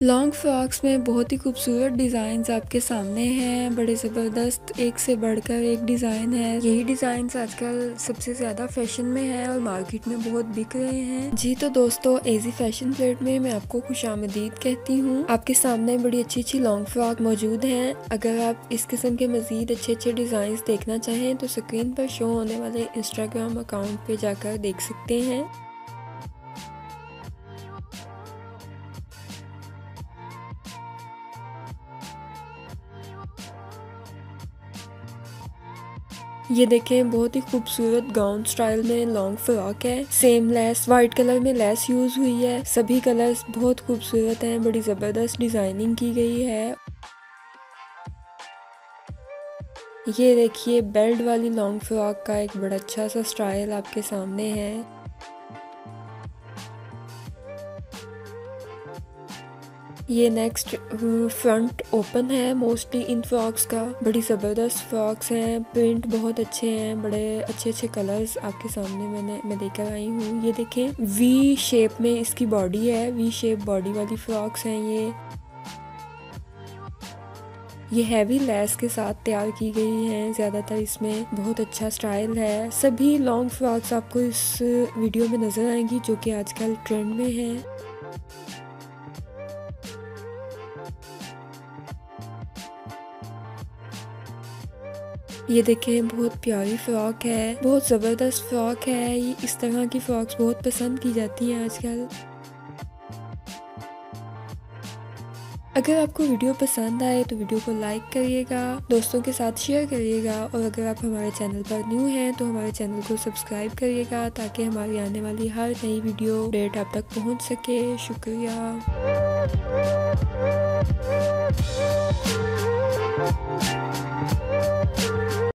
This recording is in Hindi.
लॉन्ग फ्रॉक्स में बहुत ही खूबसूरत डिज़ाइन आपके सामने हैं। बड़े ज़बरदस्त एक से बढ़कर एक डिज़ाइन है। यही डिज़ाइन आजकल सबसे ज़्यादा फ़ैशन में है और मार्केट में बहुत बिक रहे हैं। जी तो दोस्तों एजी फ़ैशन प्लेट में मैं आपको खुश आमदीद कहती हूँ। आपके सामने बड़ी अच्छी अच्छी लॉन्ग फ्रॉक मौजूद है। अगर आप इस किस्म के मजीद अच्छे अच्छे डिज़ाइन देखना चाहें तो स्क्रीन पर शो होने वाले इंस्टाग्राम अकाउंट पे जाकर देख सकते हैं। ये देखें, बहुत ही खूबसूरत गाउन स्टाइल में लॉन्ग फ्रॉक है। सेम लेस व्हाइट कलर में लेस यूज़ हुई है। सभी कलर्स बहुत खूबसूरत हैं, बड़ी ज़बरदस्त डिज़ाइनिंग की गई है। ये देखिए बेल्ट वाली लॉन्ग फ्रॉक का एक बड़ा अच्छा सा स्टाइल आपके सामने है। ये नेक्स्ट फ्रंट ओपन है मोस्टली इन फ्रॉक्स का। बड़ी ज़बरदस्त फ्रॉक्स हैं प्रिंट बहुत अच्छे हैं, बड़े अच्छे अच्छे कलर्स आपके सामने मैंने, मैं देकर आई हूँ। ये देखें वी शेप में इसकी बॉडी है वी शेप बॉडी वाली फ्रॉक्स हैं ये। ये हैवी लेस के साथ तैयार की गई हैं, ज़्यादातर इसमें बहुत अच्छा स्टाइल है। सभी लॉन्ग फ्रॉक्स आपको इस वीडियो में नज़र आएँगी, जो कि आजकल ट्रेंड में है। ये देखें, बहुत प्यारी फ्रॉक है, बहुत ज़बरदस्त फ्रॉक है, ये इस तरह की फ्रॉक्स बहुत पसंद की जाती हैं आजकल। अगर आपको वीडियो पसंद आए तो वीडियो को लाइक करिएगा, दोस्तों के साथ शेयर करिएगा और अगर आप हमारे चैनल पर न्यू हैं तो हमारे चैनल को सब्सक्राइब करिएगा ताकि हमारी आने वाली हर नई वीडियो डेट आप तक पहुँच सके। शुक्रिया।